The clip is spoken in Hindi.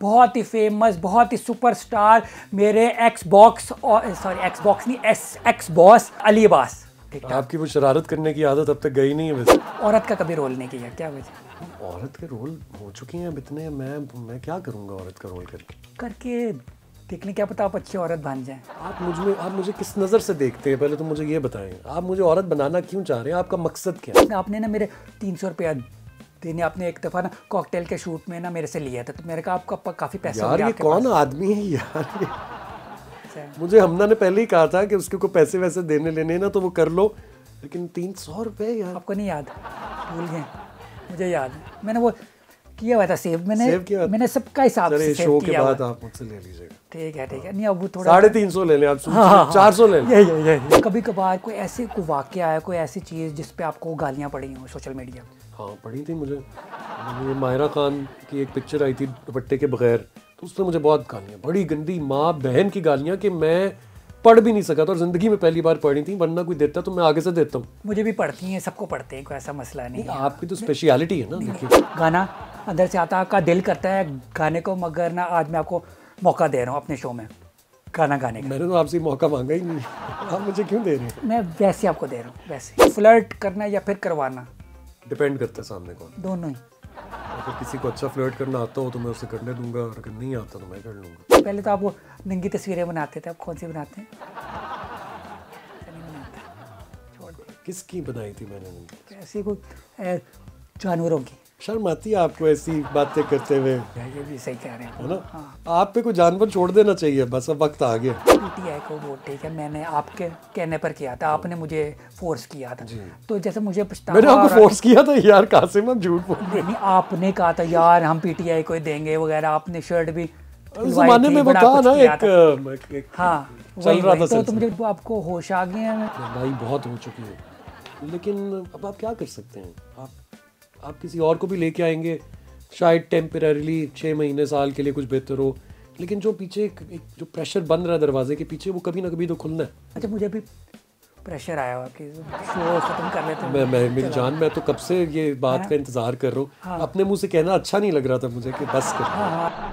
बहुत ही फ़ेमस बहुत ही सुपरस्टार मेरे एक्स बॉक्स और सॉरी एक्स बॉक्स नहीं एस एक्स बॉस अली है आपकी वो शरारत करने की आदत अब तक गई नहीं है वैसे। औरत का कभी रोल नहीं किया क्या वजह? औरत के रोल हो चुके हैं अब इतने मैं मैं क्या करूँगा औरत का रोल करके? करके देखने क्या पता आप अच्छी औरत बन जाए। आप मुझमें आप मुझे किस नज़र से देखते हैं? पहले तो मुझे ये बताएँ आप मुझे औरत बनाना क्यों चाह रहे हैं? आपका मकसद क्या है? आपने ना मेरे तीन सौ रुपया देने आपने एक दफ़ा ना कॉकटेल के शूट में ना मेरे से लिया था तो मेरे कहा आपका काफ़ी पैसा यार ये कौन आदमी है यार। मुझे हमना ने पहले ही कहा था कि उसके को पैसे वैसे देने लेने ना तो वो कर लो लेकिन तीन सौ रुपये यार। आपको नहीं याद? भूल गए। मुझे याद है। मैंने वो किया हुआ था सेव मैंने सेव किया मैंने सबका हिसाब से शो सेव के किया हुआ। बाद आप मुझसे ले लीजिएगा। ठीक है ठीक है। नहीं अब वो थोड़ा साढ़े तीन सौ ले लें आप हाँ, हाँ, चार सौ ले लें। यही यही यही। कभी कभार कोई ऐसे कोई वाक्य आया कोई ऐसी चीज़ जिस पे आपको गालियाँ पड़ी हों सोशल मीडिया हाँ पढ़ी थी मुझे। ये मायरा खान की एक पिक्चर आई थी दुपट्टे के बगैर तो उस पर मुझे बहुत गालियाँ बड़ी गंदी माँ बहन की गालियाँ कि मैं पढ़ भी नहीं सका था और ज़िंदगी में पहली बार पढ़ी थी वरना कोई देता तो मैं आगे से देता हूँ। मुझे भी पढ़ती हैं सबको पढ़ते हैं कोई ऐसा मसला नहीं है। आपकी तो स्पेशलिटी है ना देखिए गाना अंदर से आता है आपका दिल करता है गाने को मगर ना आज मैं आपको मौका दे रहा हूँ अपने शो में गाना गाने का। मैंने तो आपसे मौका मांगा ही नहीं। आप मुझे क्यों दे रहे हैं? मैं वैसे आपको दे रहा हूँ वैसे। फ्लर्ट करना या फिर करवाना? डिपेंड करता है सामने कौन। दोनों ही। अगर किसी को अच्छा फ्लर्ट करना आता हो तो मैं उसे करने दूँगा और अगर नहीं आता तो मैं कर लूँगा। पहले तो आप वो नंगी तस्वीरें बनाते थे आप कौन सी बनाते हैं? किसकी बनाई थी मैंने ऐसी कोई जानवरों की। शर्म आती है आपको ऐसी बातें करते हुए? ये भी सही कह रहे हैं। है ना? आप पे कोई जानवर छोड़ देना चाहिए बस अब वक्त आ गया। पीटीआई को वोट ठीक है मैंने आपके कहने पर किया था आपने मुझे फोर्स किया था। तो जैसे मुझे पछतावा मैंने आपको फोर्स किया था यार कासिम आप झूठ बोल नहीं नहीं, आपने कहा था यार हम पीटीआई को देंगे वगैरह आपने शर्ट भी जमाने में वो था ना एक, हाँ वही रहा था तो, तो मुझे आपको होश आ गए हैं। महँगाई बहुत हो चुकी है। लेकिन अब आप क्या कर सकते हैं? आप आप किसी और को भी लेके आएँगे शायद टेम्परली छः महीने साल के लिए कुछ बेहतर हो। लेकिन जो पीछे एक, एक जो प्रेशर बन रहा है दरवाजे के पीछे वो कभी ना कभी तो खुलना है। अच्छा मुझे भी प्रेशर आया हुआ कि शो खत्म कर लेते तो मैं मैं मेरी जान मैं तो कब से ये बात हाँ। का इंतज़ार कर रहा हूँ। हाँ। अपने मुँह से कहना अच्छा नहीं लग रहा था मुझे कि बस कर। हाँ।, हाँ।